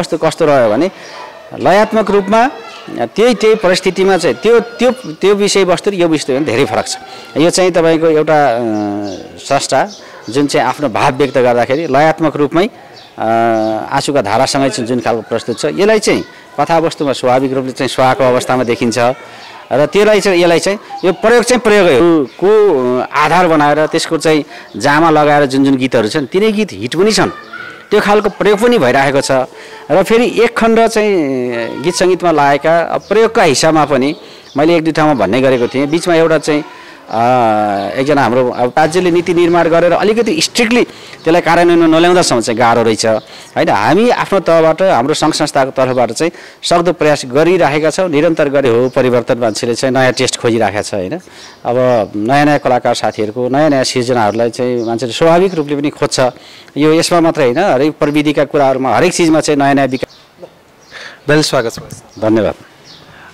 कस्तो कस्तो रह्यो भने लयात्मक रूपमा त्यही त्यही परिस्थितिमा चाहिँ त्यो त्यो त्यो विषयवस्तु र यो विषयवस्तु धेरै फरक छ। यो चाहिँ तपाईँको एउटा स्रष्टा जुन चाहिँ आफ्नो भाव व्यक्त गर्दाखेरि लयात्मक रूपमै आँसुका धारासँगै चाहिँ जुन खालको प्रस्तुत छ यसलाई चाहिँ कथावस्तुमा स्वाभाविक रूपले चाहिँ सुहाएको अवस्थामा देखिन्छ। र त्यसलाई चाहिँ यसलाई चाहिँ यो प्रयोग चाहिँ प्रयोगै को आधार बनाएर त्यसको चाहिँ जामा लगाएर जुन जुन गीतहरू छन् तिनै गीत हिट पनि छन्। त्यो खालको प्रयोग पनि भइरहेको छ। र फेरि एक खण्ड चाहिँ गीत सङ्गीतमा लागेका प्रयोगका हिसाबमा पनि मैले एक दुई ठाउँमा भन्ने गरेको थिएँ। बिचमा एउटा चाहिँ एकजना हाम्रो अब राज्यले नीति निर्माण गरेर अलिकति स्ट्रिक्टली त्यसलाई कार्यान्वयन नल्याउँदासम्म चाहिँ गाह्रो रहेछ। होइन हामी आफ्नो तहबाट हाम्रो सङ्घ संस्थाको तर्फबाट चाहिँ सक्दो प्रयास गरिराखेका छौँ निरन्तर गरे हो परिवर्तन मान्छेले चाहिँ नयाँ टेस्ट खोजिराखेका छ होइन। अब नयाँ नयाँ कलाकार साथीहरूको नयाँ नयाँ सिर्जनाहरूलाई चाहिँ मान्छेले स्वाभाविक रूपले पनि खोज्छ। यो यसमा मात्रै होइन हरेक प्रविधिका कुराहरूमा हरेक चिजमा चाहिँ नयाँ नयाँ विकास स्वागत छ धन्यवाद।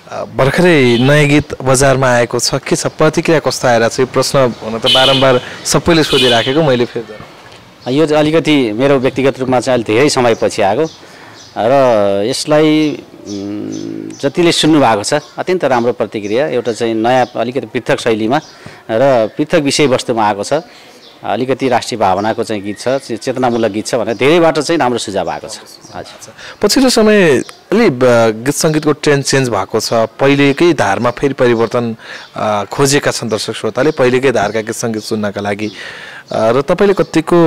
भर्खरै नयाँ गीत बजारमा आएको छ। के छ? प्रतिक्रिया कस्तो आएर यो प्रश्न हुन त बारम्बार सबैले सोधिराखेको मैले फेरि यो चाहिँ अलिकति मेरो व्यक्तिगत रूपमा चाहिँ अहिले धेरै समयपछि आएको र यसलाई जतिले सुन्नु भएको छ अत्यन्त राम्रो प्रतिक्रिया एउटा चाहिँ नयाँ अलिकति पृथक शैलीमा र पृथक विषयवस्तुमा आएको छ। अलिकति राष्ट्रिय भावनाको चाहिँ गीत छ चेतनामूलक गीत छ भनेर धेरैबाट चाहिँ राम्रो सुझाव आएको छ। हजुर। पछिल्लो समय अलि गीत सङ्गीतको ट्रेन्ड चेन्ज भएको छ। पहिलेकै धारमा फेरि परिवर्तन खोजेका छन् दर्शक श्रोताले पहिलेकै धारका गीत सङ्गीत सुन्नका लागि। र तपाईँले कतिको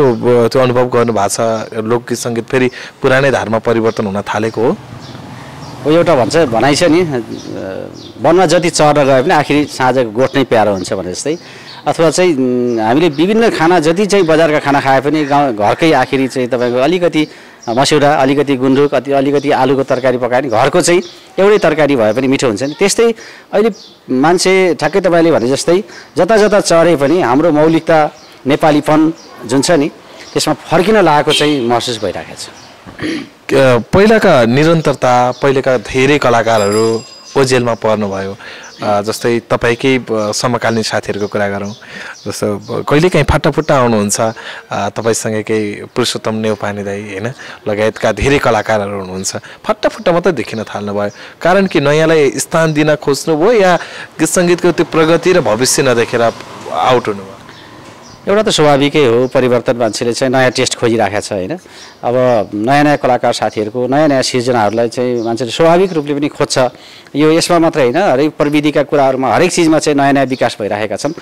त्यो अनुभव गर्नु भएको छ लोकगीत सङ्गीत फेरि पुरानै धारमा परिवर्तन हुन थालेको हो? हो एउटा भन्छ भनाइ छ नि वनमा जति चढ्न गए पनि आखिरी साँझ गोठ नै प्यारो हुन्छ भने जस्तै। अथवा चाहिँ हामीले विभिन्न खाना जति चाहिँ बजारका खाना खाए पनि गाउँ घरकै आखिरी चाहिँ तपाईँको अलिकति मस्यौडा अलिकति गुन्द्रुक अति अलिकति आलुको तरकारी पकायो भने घरको चाहिँ एउटै तरकारी भए पनि मिठो हुन्छ नि। त्यस्तै अहिले मान्छे ठ्याक्कै तपाईँले भने जस्तै जता जता चढे पनि हाम्रो मौलिकता नेपालीपन जुन छ नि त्यसमा फर्किन लागेको चाहिँ महसुस भइरहेको छ। पहिलाका निरन्तरता पहिलेका धेरै कलाकारहरू ओजेलमा पर्नुभयो। जस्तै तपाईँकै समकालीन साथीहरूको कुरा गरौँ। जस्तो कहिलेकाहीँ फाटाफुट्टा आउनुहुन्छ। अ, तपाईँसँगकै पुरुषोत्तम नेउपाने दाई होइन? लगायतका धेरै कलाकारहरू हुनुहुन्छ। फाटाफुट्टा मात्रै देखिन थाल्नुभयो। कारण कि नयाँलाई स्थान दिन खोज्नुभयो या गीत सङ्गीतको त्यो प्रगति र भविष्य नदेखेर आउट हुनुभयो? एउटा त स्वाभाविकै हो परिवर्तन मान्छेले चाहिँ नयाँ टेस्ट खोजिराखेको छ होइन? अब नयाँ नयाँ कलाकार साथीहरूको नयाँ नयाँ सिर्जनाहरूलाई चाहिँ मान्छेले स्वाभाविक रूपले पनि खोज्छ। यो यसमा मात्रै होइन हरेक प्रविधिका कुराहरूमा हरेक चिजमा चाहिँ नयाँ नयाँ विकास भइरहेका छन्।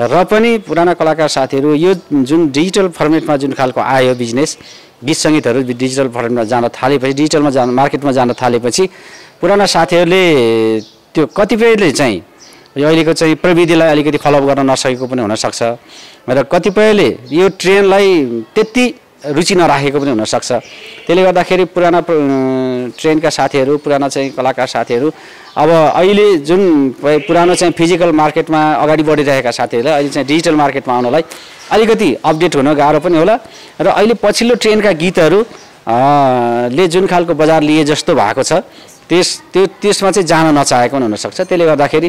र पनि पुराना कलाकार साथीहरू यो जुन डिजिटल फर्मेटमा जुन खालको आयो बिजनेस गीत सङ्गीतहरू डिजिटल फर्मेटमा जान थालेपछि डिजिटलमा जान मार्केटमा जान थालेपछि पुराना साथीहरूले त्यो कतिपयले चाहिँ यो अहिलेको चाहिँ प्रविधिलाई अलिकति फलोअप गर्न नसकेको पनि हुनसक्छ। र कतिपयले यो ट्रेनलाई त्यति रुचि नराखेको पनि हुनसक्छ। त्यसले गर्दाखेरि पुराना ट्रेनका साथीहरू पुराना चाहिँ कलाकार साथीहरू अब अहिले जुन पुरानो चाहिँ फिजिकल मार्केटमा अगाडि बढिरहेका साथीहरूलाई अहिले चाहिँ डिजिटल मार्केटमा आउनलाई अलिकति अपडेट हुन गाह्रो पनि होला। र अहिले पछिल्लो ट्रेनका गीतहरू ले जुन खालको बजार लिए जस्तो भएको छ त्यस त्यो त्यसमा चाहिँ जान नचाहेको पनि हुनसक्छ। त्यसले गर्दाखेरि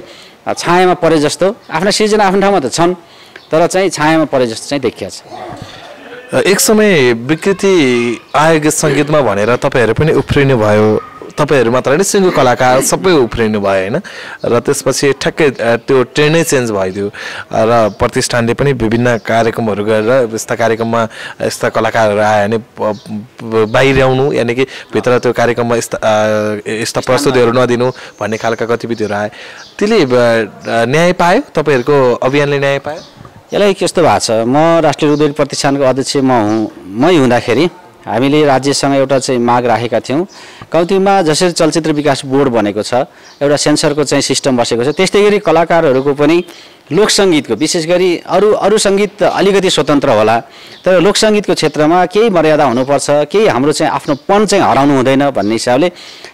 छायामा परे जस्तो आफ्ना सिर्जना आफ्नो ठाउँमा त छन् तर चाहिँ छायामा परे जस्तो चाहिँ देखिया छ। एक समय विकृति आयो गीत सङ्गीतमा भनेर तपाईँहरू पनि उफ्रिनु भयो तपाईँहरू मात्र होइन सिङ्गो कलाकार सबै उफ्रिनु भयो होइन। र त्यसपछि ठ्याक्कै त्यो ट्रेन्डै चेन्ज भइदियो। र प्रतिष्ठानले पनि विभिन्न कार्यक्रमहरू गरेर यस्ता कार्यक्रममा यस्ता कलाकारहरू आयो भने बाहिर आउनु यानि कि भित्र त्यो कार्यक्रममा यस्ता यस्ता प्रस्तुतिहरू नदिनु भन्ने खालका गतिविधिहरू आए। त्यसले न्याय पायो? तपाईँहरूको अभियानले न्याय पायो? यसलाई कस्तो भएको छ? म राष्ट्रिय उद्योग प्रतिष्ठानको अध्यक्ष म हुँ मै हुँदाखेरि हामीले राज्यसँग एउटा चाहिँ माग राखेका थियौँ। कम्तीमा जसरी चलचित्र विकास बोर्ड बनेको छ एउटा सेन्सरको चाहिँ सिस्टम बसेको छ त्यस्तै गरी कलाकारहरूको पनि लोकसङ्गीतको विशेष गरी अरू अरू सङ्गीत अलिकति स्वतन्त्र होला तर लोकसङ्गीतको क्षेत्रमा केही मर्यादा हुनुपर्छ केही हाम्रो चाहिँ आफ्नो पन चाहिँ हराउनु हुँदैन भन्ने हिसाबले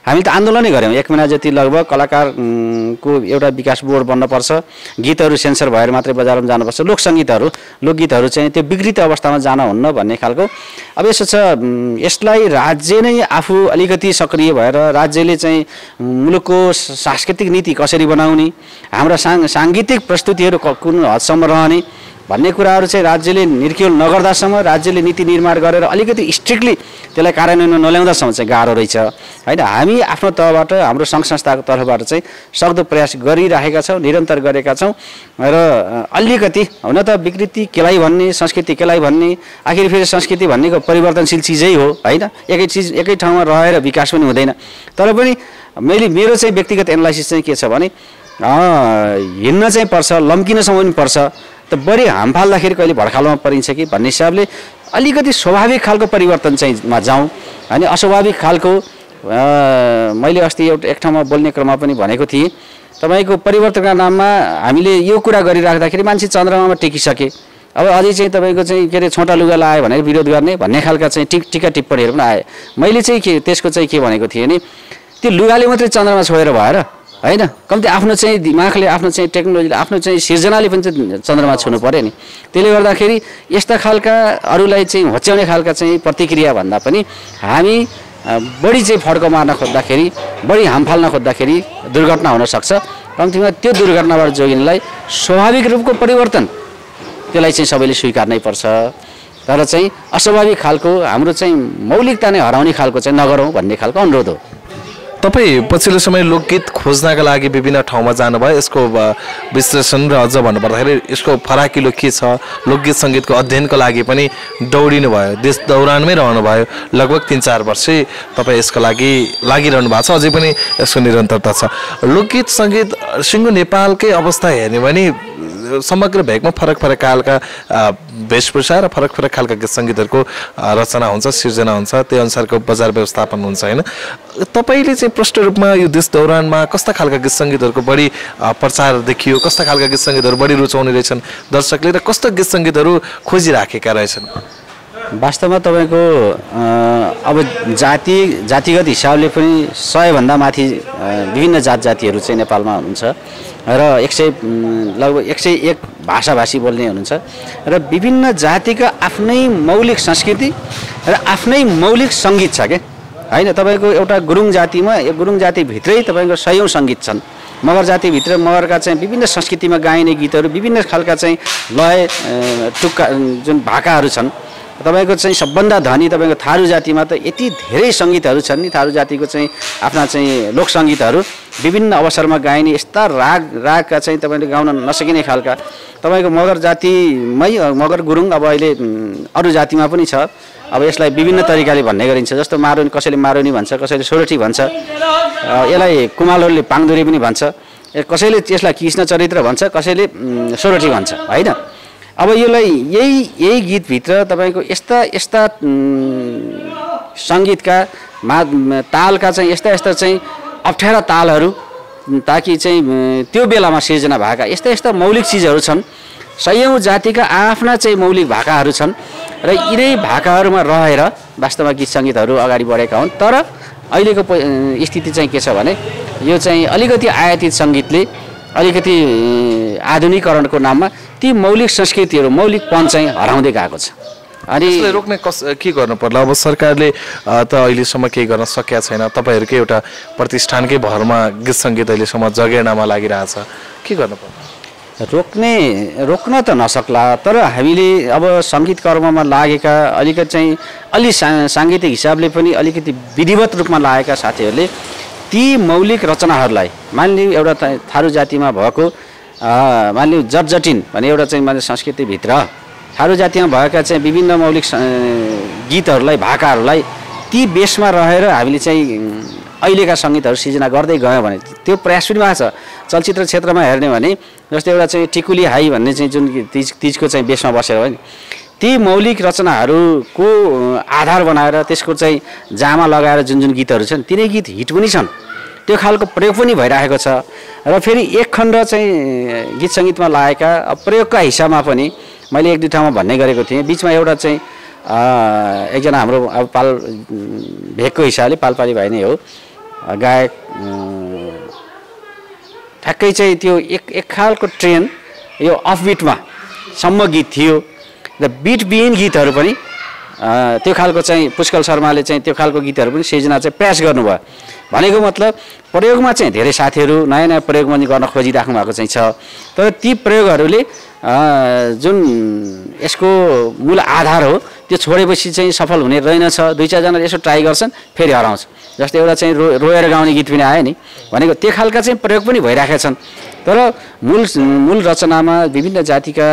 हामीले त आन्दोलनै गऱ्यौँ। एक महिना जति लगभग कलाकार उम्, को एउटा विकास बोर्ड बन्नुपर्छ गीतहरू सेन्सर भएर मात्रै बजारमा जानुपर्छ लोकसङ्गीतहरू लोकगीतहरू चाहिँ त्यो विकृत अवस्थामा जान हुन्न भन्ने खालको। अब यसो छ यसलाई राज्य नै आफू अलिकति सक्रिय भएर राज्यले चाहिँ मुलुकको सांस्कृतिक नीति कसरी बनाउने हाम्रा साङ साङ्गीतिक प्रस्तुतिहरू साथीहरू क- कुन हदसम्म रहने भन्ने कुराहरू चाहिँ राज्यले निर्क्युल नगर्दासम्म राज्यले नीति निर्माण गरेर अलिकति स्ट्रिक्टली त्यसलाई कार्यान्वयन नल्याउँदासम्म चाहिँ गाह्रो रहेछ। होइन हामी आफ्नो तहबाट हाम्रो सङ्घ संस्थाको तर्फबाट चाहिँ सक्दो प्रयास गरिराखेका छौँ निरन्तर गरेका छौँ र अलिकति हुन त विकृति केलाई भन्ने संस्कृति केलाई भन्ने आखिर फेरि संस्कृति भन्नेको परिवर्तनशील चिजै हो होइन? एकै चिज एकै ठाउँमा रहेर विकास पनि हुँदैन। तर पनि मैले मेरो चाहिँ व्यक्तिगत एनालाइसिस चाहिँ के छ भने हिँड्न चाहिँ पर्छ लम्किनसम्म पनि पर्छ। त बढी हाम फाल्दाखेरि कहिले भड्खालोमा परिन्छ कि भन्ने हिसाबले अलिकति स्वाभाविक खालको परिवर्तन चाहिँ मा जाउँ। अनि अस्वाभाविक खालको मैले अस्ति एउटा एक ठाउँमा बोल्ने क्रममा पनि भनेको थिएँ तपाईँको परिवर्तनका नाममा हामीले यो कुरा गरिराख्दाखेरि मान्छे चन्द्रमामा टेकिसके। अब अझै चाहिँ तपाईँको चाहिँ के अरे छोटा लुगा लगायो भनेर विरोध गर्ने भन्ने खालका चाहिँ टिक टिका टिप्पणीहरू पनि आए। मैले चाहिँ के त्यसको चाहिँ के भनेको थिएँ भने त्यो लुगाले मात्रै चन्द्रमा छोडेर भएर होइन? कम्ती आफ्नो चाहिँ दिमागले आफ्नो चाहिँ टेक्नोलोजीले आफ्नो चाहिँ सिर्जनाले पनि चाहिँ चन्द्रमा छुनु पऱ्यो नि। त्यसले गर्दाखेरि यस्ता खालका अरूलाई चाहिँ होच्याउने खालका चाहिँ प्रतिक्रिया भन्दा पनि हामी बढी चाहिँ फड्को मार्न खोज्दाखेरि बढी हाम फाल्न खोज्दाखेरि दुर्घटना हुनसक्छ कम्तीमा त्यो दुर्घटनाबाट जोगिनलाई स्वाभाविक रूपको परिवर्तन त्यसलाई चाहिँ सबैले स्वीकार्नै पर्छ। तर चाहिँ अस्वाभाविक खालको हाम्रो चाहिँ मौलिकता नै हराउने खालको चाहिँ नगरौँ भन्ने खालको अनुरोध हो। तपाईँ पछिल्लो समय लोकगीत खोज्नका लागि विभिन्न ठाउँमा जानुभयो। यसको विश्लेषण र अझ भन्नुपर्दाखेरि यसको फराकिलो के छ लोकगीत सङ्गीतको अध्ययनको लागि पनि दौडिनु भयो देश दौरानमै रहनुभयो। लगभग तिन चार वर्षै तपाईँ यसको लागि लागिरहनु भएको छ। अझै पनि यसको निरन्तरता छ। लोकगीत सङ्गीत सिङ्गो नेपालकै अवस्था हेर्ने भने समग्र भेगमा फरक फरक खालका वेशभूषा र फरक फरक खालका गीत सङ्गीतहरूको रचना हुन्छ सिर्जना हुन्छ त्यही अनुसारको बजार व्यवस्थापन हुन्छ होइन? तपाईँले चाहिँ प्रष्ट रूपमा यो देश दौरानमा कस्ता खालका गीत सङ्गीतहरूको बढी प्रचार देखियो कस्ता खालका गीत सङ्गीतहरू बढी रुचाउने रहेछन् दर्शकले र कस्तो गीत सङ्गीतहरू खोजिराखेका रहेछन्? वास्तवमा तपाईँको अब जाति जातिगत हिसाबले पनि सयभन्दा माथि विभिन्न जात जातिहरू चाहिँ नेपालमा हुनुहुन्छ र एक सय लगभग एक सय एक भाषाभाषी बोल्ने हुनुहुन्छ र विभिन्न जातिका आफ्नै मौलिक संस्कृति र आफ्नै मौलिक सङ्गीत छ क्या होइन तपाईँको एउटा गुरुङ जातिमा यो गुरुङ जातिभित्रै तपाईँको सयौँ सङ्गीत छन्। मगर जातिभित्र मगरका चाहिँ विभिन्न संस्कृतिमा गाइने गीतहरू विभिन्न खालका चाहिँ लय टुक्का जुन भाकाहरू छन् तपाईँको चाहिँ सबभन्दा धनी तपाईँको थारू जातिमा त यति धेरै सङ्गीतहरू छन् नि थारू जातिको चाहिँ आफ्ना चाहिँ लोकसङ्गीतहरू। विभिन्न अवसरमा गाइने यस्ता राग रागका चाहिँ तपाईँले गाउन नसकिने खालका। तपाईँको मगर जातिमै मगर गुरुङ अब अहिले अरू जातिमा पनि छ। अब यसलाई विभिन्न तरिकाले भन्ने गरिन्छ। जस्तो मारुनी कसैले मारुनी भन्छ कसैले सोरठी भन्छ यसलाई कुमालहरूले पाङदुरी पनि भन्छ। कसैले यसलाई कृष्ण चरित्र भन्छ कसैले सोरठी भन्छ होइन? अब यसलाई यही यही गीतभित्र तपाईँको यस्ता यस्ता सङ्गीतका मा तालका चाहिँ यस्ता यस्ता चाहिँ अप्ठ्यारा तालहरू ताकि चाहिँ त्यो बेलामा सिर्जना भएका यस्ता यस्ता मौलिक चिजहरू छन्। सयौँ जातिका आफ्ना चाहिँ मौलिक भाकाहरू छन् र यिनै भाकाहरूमा रहेर वास्तवमा गीत सङ्गीतहरू अगाडि बढेका हुन्। तर अहिलेको स्थिति चाहिँ के छ भने यो चाहिँ अलिकति आयातित सङ्गीतले अलिकति आधुनिकरणको नाममा ती मौलिक संस्कृतिहरू मौलिकपन चाहिँ हराउँदै गएको छ। अनि रोक्ने कस के गर्नु पर्ला? अब सरकारले त अहिलेसम्म केही गर्न सकेका छैन। तपाईँहरूकै एउटा प्रतिष्ठानकै भरमा गीत सङ्गीत अहिलेसम्म जगेर्नामा लागिरहेछ के गर्नु पर्ला? रोक्ने रोक्न त नसक्ला तर हामीले अब सङ्गीत कर्ममा लागेका अलिकति चाहिँ अलि सा साङ्गीतिक हिसाबले पनि अलिकति विधिवत रूपमा लागेका साथीहरूले ती मौलिक रचनाहरूलाई मानिलिउँ एउटा थारू जातिमा भएको मानिलिउँ जटजटिन भन्ने एउटा चाहिँ माने संस्कृतिभित्र थारू जातिमा भएका चाहिँ विभिन्न मौलिक गीतहरूलाई भाकाहरूलाई ती बेसमा रहेर हामीले चाहिँ अहिलेका सङ्गीतहरू सिर्जना गर्दै गयो भने त्यो प्रयास पनि भएको छ। चलचित्र क्षेत्रमा हेर्ने भने जस्तै एउटा चाहिँ टिकुली हाई भन्ने चाहिँ जुन तिज तिजको चाहिँ बेसमा बसेर हो नि ती मौलिक रचनाहरूको आधार बनाएर त्यसको चाहिँ जामा लगाएर जुन जुन गीतहरू छन् तिनै गीत हिट पनि छन्। त्यो खालको प्रयोग पनि भइरहेको छ। र फेरि एक खण्ड चाहिँ गीत सङ्गीतमा लागेका प्रयोगका हिसाबमा पनि मैले एक दुई ठाउँमा भन्ने गरेको थिएँ। बिचमा एउटा चाहिँ एकजना हाम्रो अब पाल भेगको हिसाबले पालपाली भाइ नै हो। गायक ठ्याक्कै चाहिँ त्यो एक एक खालको ट्रेन यो अफबिटमा सम्म गीत थियो। र बिटबिहिन गीतहरू पनि त्यो खालको चाहिँ पुष्कल शर्माले चाहिँ त्यो खालको गीतहरू पनि सिर्जना चाहिँ प्रयास गर्नुभयो। भनेको मतलब प्रयोगमा चाहिँ धेरै साथीहरू नयाँ नयाँ प्रयोग पनि गर्न खोजिराख्नु भएको चाहिँ छ। तर ती प्रयोगहरूले जुन यसको मूल आधार हो त्यो छोडेपछि चाहिँ सफल हुने रहेनछ। दुई चारजनाले यसो ट्राई गर्छन् फेरि हराउँछ जस्तै एउटा चाहिँ रो रोएर गाउने गीत पनि आयो नि। भनेको त्यो खालका चाहिँ प्रयोग पनि भइरहेका छन्। तर मूल मूल रचनामा विभिन्न जातिका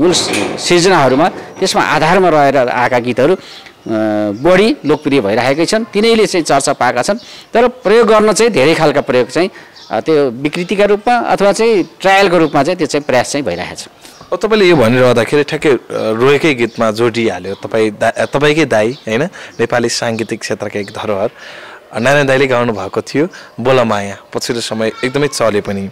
मूल सिर्जनाहरूमा त्यसमा आधारमा रहेर आएका गीतहरू बढी लोकप्रिय भइरहेकै छन्। तिनैले चाहिँ चर्चा पाएका छन्। तर प्रयोग गर्न चाहिँ धेरै खालका प्रयोग चाहिँ त्यो विकृतिका रूपमा अथवा चाहिँ ट्रायलको रूपमा चाहिँ त्यो चाहिँ प्रयास चाहिँ भइरहेको छ अब तपाईँले यो भनिरहँदाखेरि ठ्याक्कै रोएकै गीतमा जोडिहाल्यो। तपाईँ दा तपाईँकै दाई होइन? नेपाली साङ्गीतिक क्षेत्रका एक धरोहर। नारायण दाईले गाउनु भएको थियो बोल माया पछिल्लो समय एकदमै चले पनि।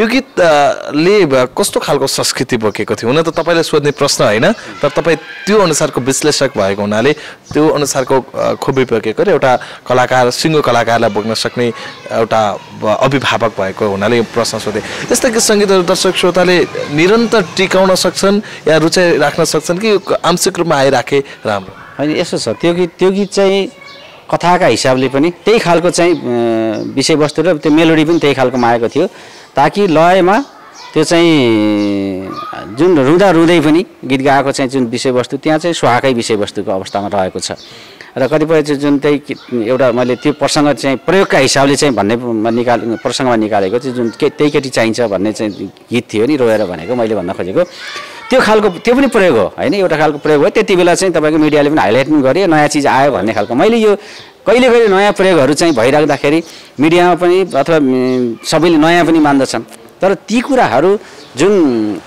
यो गीत अ, ले ब- कस्तो खालको संस्कृति बोकेको थियो? हुन त तपाईँले सोध्ने प्रश्न होइन तर तपाईँ त्यो अनुसारको विश्लेषक भएको हुनाले त्यो अनुसारको खुबी बोकेको र एउटा कलाकार सिङ्गो कलाकारलाई बोक्न सक्ने एउटा अभिभावक भएको हुनाले यो प्रश्न सोधेँ। यस्ता गीत सङ्गीतहरू दर्शक श्रोताले निरन्तर टिकाउन सक्छन् या रुचाइ राख्न सक्छन् कि आंशिक रूपमा आइराखे राम्रो? होइन यसो छ त्यो गीत त्यो गीत चाहिँ कथाका हिसाबले पनि त्यही खालको चाहिँ विषयवस्तु र त्यो मेलोडी पनि त्यही खालको आएको थियो। ताकि लयमा त्यो चाहिँ जुन रुँदा रुँदै पनि गीत गाएको चाहिँ जुन विषयवस्तु त्यहाँ चाहिँ सुहाकै विषयवस्तुको अवस्थामा रहेको छ। र कतिपय चाहिँ जुन त्यही एउटा मैले त्यो प्रसङ्ग चाहिँ प्रयोगका हिसाबले चाहिँ भन्ने निकाल प्रसङ्गमा निकालेको चाहिँ जुन के त्यही केटी चाहिन्छ भन्ने चाहिँ गीत थियो नि रोएर भनेको मैले भन्न खोजेको। त्यो खालको त्यो पनि प्रयोग हो। होइन? एउटा खालको प्रयोग हो। त्यति बेला चाहिँ तपाईँको मिडियाले पनि हाइलाइट पनि गर्यो नयाँ चिज आयो भन्ने खालको। मैले यो कहिले कहिले नयाँ प्रयोगहरू चाहिँ भइराख्दाखेरि मिडियामा पनि अथवा सबैले नयाँ पनि मान्दछन्। तर ती कुराहरू जुन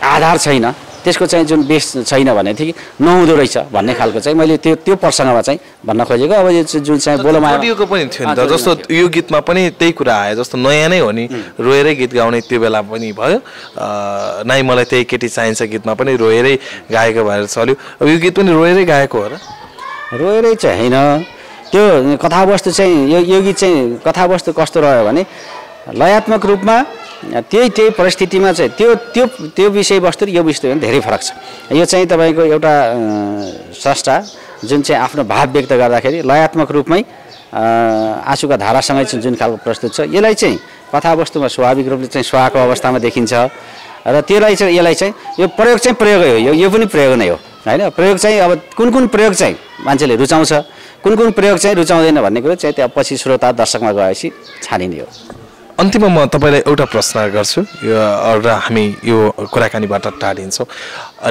आधार छैन त्यसको चाहिँ जुन बेस छैन भने थियो कि नहुँदो रहेछ भन्ने खालको चाहिँ मैले त्यो त्यो प्रसङ्गमा चाहिँ भन्न खोजेको। अब यो चाहिँ जुन चाहिँ बोलोमा पनि थियो नि त जस्तो यो गीतमा पनि त्यही कुरा आयो जस्तो नयाँ नै हो नि रोएरै गीत गाउने त्यो बेला पनि भयो। नाइ मलाई त्यही केटी चाहिन्छ गीतमा पनि रोएरै गाएको भएर चल्यो। अब यो गीत पनि रोएरै गाएको हो र? रोएरै चाहिँ होइन। त्यो कथावस्तु चाहिँ यो यो गीत चाहिँ कथावस्तु कस्तो रह्यो भने लयात्मक रूपमा त्यही त्यही परिस्थितिमा चाहिँ त्यो त्यो त्यो विषयवस्तु र यो विषयवस्तु धेरै फरक छ। यो चाहिँ तपाईँको एउटा स्रष्टा जुन चाहिँ आफ्नो भाव व्यक्त गर्दाखेरि लयात्मक रूपमै आँसुका धारासँगै जुन खालको प्रस्तुत छ यसलाई चाहिँ कथावस्तुमा स्वाभाविक रूपले चाहिँ सुहाएको अवस्थामा देखिन्छ। र त्यसलाई चाहिँ यसलाई चाहिँ यो प्रयोग चाहिँ प्रयोगै हो। यो पनि प्रयोग नै हो। होइन? प्रयोग चाहिँ अब कुन कुन प्रयोग चाहिँ मान्छेले रुचाउँछ कुन कुन प्रयोग चाहिँ रुचाउँदैन भन्ने कुरो चाहिँ त्यहाँ पछि श्रोता दर्शकमा गएपछि छानिने हो। अन्तिममा म तपाईँलाई एउटा प्रश्न गर्छु। र हामी यो कुराकानीबाट टाढिन्छौँ।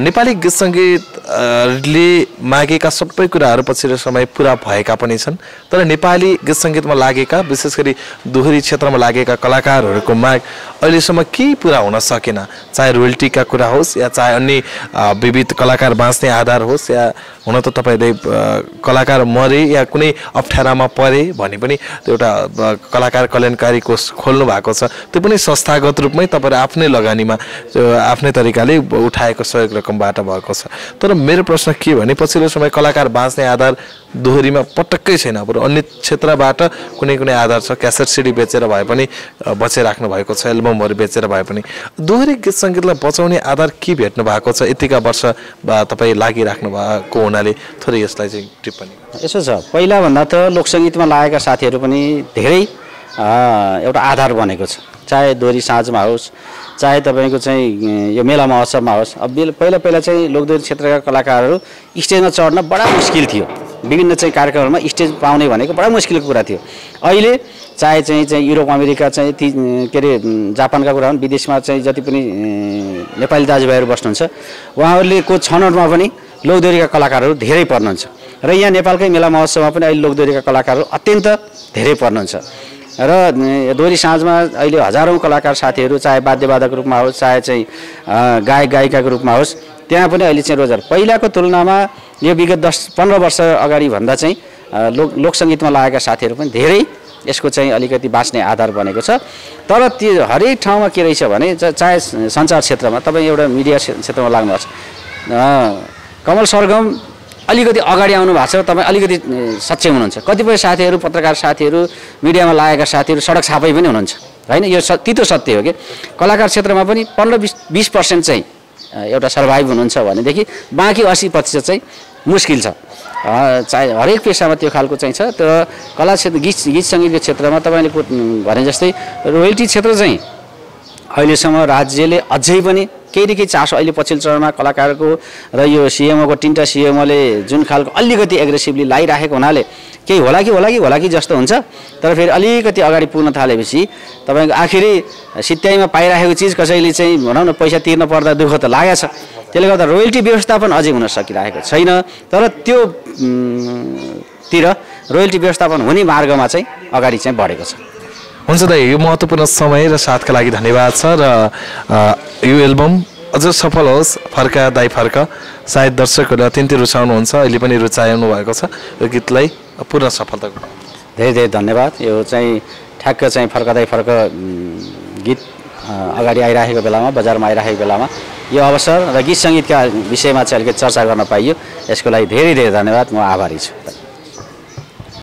नेपाली गीत सङ्गीतले मागेका सबै कुराहरू पछिल्लो समय पुरा भएका पनि छन्। तर नेपाली गीत सङ्गीतमा लागेका विशेष गरी दोहोरी क्षेत्रमा लागेका कलाकारहरूको माग अहिलेसम्म केही पुरा हुन सकेन। चाहे रोयल्टीका कुरा होस् या चाहे अन्य विविध कलाकार बाँच्ने आधार होस् या हुन त तपाईँले कलाकार मरे या कुनै अप्ठ्यारामा परे भने पनि त्यो एउटा कलाकार कल्याणकारी कोष खोल्नु भएको छ। त्यो पनि संस्थागत रूपमै तपाईँहरू आफ्नै लगानीमा आफ्नै तरिकाले उठाएको सहयोग रकमबाट भएको छ। तर मेरो प्रश्न के भने पछिल्लो समय कलाकार बाँच्ने आधार दोहोरीमा पटक्कै छैन। बरु अन्य क्षेत्रबाट कुनै कुनै आधार छ क्यासेट सिडी बेचेर भए पनि बचाइराख्नु भएको छ। एल्बमहरू बेचेर भए पनि। दोहोरी गीत सङ्गीतलाई बचाउने आधार के भेट्नु भएको छ? यतिका वर्ष तपाईँ लागिराख्नु भएको हुनाले थोरै यसलाई चाहिँ टिप्पणी। यसो छ। पहिलाभन्दा त लोकसङ्गीतमा लागेका साथीहरू पनि धेरै एउटा आधार बनेको छ। चाहे दोहोरी साँझमा होस् चाहे तपाईँको चाहिँ यो मेला महोत्सवमा होस् अब पहिला पहिला चाहिँ लोकदोहोरी क्षेत्रका कलाकारहरू स्टेजमा चढ्न बडा मुस्किल थियो। विभिन्न चाहिँ कार्यक्रमहरूमा स्टेज पाउने भनेको बडा मुस्किलको कुरा थियो। अहिले चाहे चाहिँ चाहिँ युरोप अमेरिका चाहिँ ती के अरे जापानका कुरा हुन् विदेशमा चाहिँ जति पनि नेपाली दाजुभाइहरू बस्नुहुन्छ उहाँहरूले को छनौटमा पनि लोकदोहोरीका कलाकारहरू धेरै पर्नुहुन्छ। र यहाँ नेपालकै मेला महोत्सवमा पनि अहिले लोकदोहोरीका कलाकारहरू अत्यन्त धेरै पर्नुहुन्छ। र दोहोरी साँझमा अहिले हजारौँ कलाकार साथीहरू चाहे वाद्यवादक रूपमा होस् चाहे चाहिँ गायक गायिकाको रूपमा होस् त्यहाँ पनि अहिले चाहिँ रोजगार। पहिलाको तुलनामा यो विगत दस पन्ध्र वर्ष अगाडि भन्दा चाहिँ लोक लोकसङ्गीतमा लागेका साथीहरू पनि धेरै यसको चाहिँ अलिकति बाँच्ने आधार बनेको छ। तर त्यो हरेक ठाउँमा के रहेछ भने चाहे सञ्चार क्षेत्रमा तपाईँ एउटा मिडिया क्षे- क्षेत्रमा लाग्नुहोस्। कमल सरगम अलिकति अगाडि आउनु भएको छ तपाईँ अलिकति सक्षम हुनुहुन्छ। कतिपय साथीहरू पत्रकार साथीहरू मिडियामा लागेका साथीहरू सडक छापै पनि हुनुहुन्छ। होइन? यो स तितो सत्य हो कि? कलाकार क्षेत्रमा पनि पन्ध्र बिस बिस पर्सेन्ट चाहिँ एउटा सर्भाइभ हुनुहुन्छ भनेदेखि बाँकी असी प्रतिशत चाहिँ मुस्किल छ। चाहे हरेक पेसामा त्यो खालको चाहिँ छ तर कला क्षेत्र गीत गीत सङ्गीतको क्षेत्रमा तपाईँले भने जस्तै रोयल्टी क्षेत्र चाहिँ अहिलेसम्म राज्यले अझै पनि केही न चासो अहिले पछिल्लो चरणमा कलाकारको र यो सिएमओको तिनवटा सिएमओले जुन खालको अलिकति एग्रेसिभली लगाइराखेको हुनाले केही होला कि होला कि होला कि जस्तो हुन्छ। तर फेरि अलिकति अगाडि पुग्न थालेपछि तपाईँको आखिरी सित्याइमा पाइराखेको चिज कसैले चाहिँ भनौँ न पैसा तिर्न पर्दा दुःख त लागेको छ त्यसले गर्दा रोयल्टी व्यवस्थापन अझै हुन सकिरहेको छैन। तर त्यो तिर रोयल्टी व्यवस्थापन हुने मार्गमा चाहिँ अगाडि चाहिँ बढेको छ। हुन्छ दाइ यो महत्त्वपूर्ण समय र साथका लागि धन्यवाद छ र यो एल्बम अझ सफल होस् फर्का दाइ फर्क। सायद दर्शकहरूले अत्यन्तै रुचाउनुहुन्छ अहिले पनि रुचाउनु भएको छ। यो गीतलाई पूर्ण सफलताको धेरै धेरै धन्यवाद। यो चाहिँ ठ्याक्क चाहिँ फर्क उम्, गीत अगाडि आइराखेको बेलामा बजारमा आइराखेको बेलामा। यो अवसर र गीत सङ्गीतका विषयमा चाहिँ अलिकति चर्चा गर्न पाइयो। यसको लागि धेरै धेरै धन्यवाद। म आभारी छु।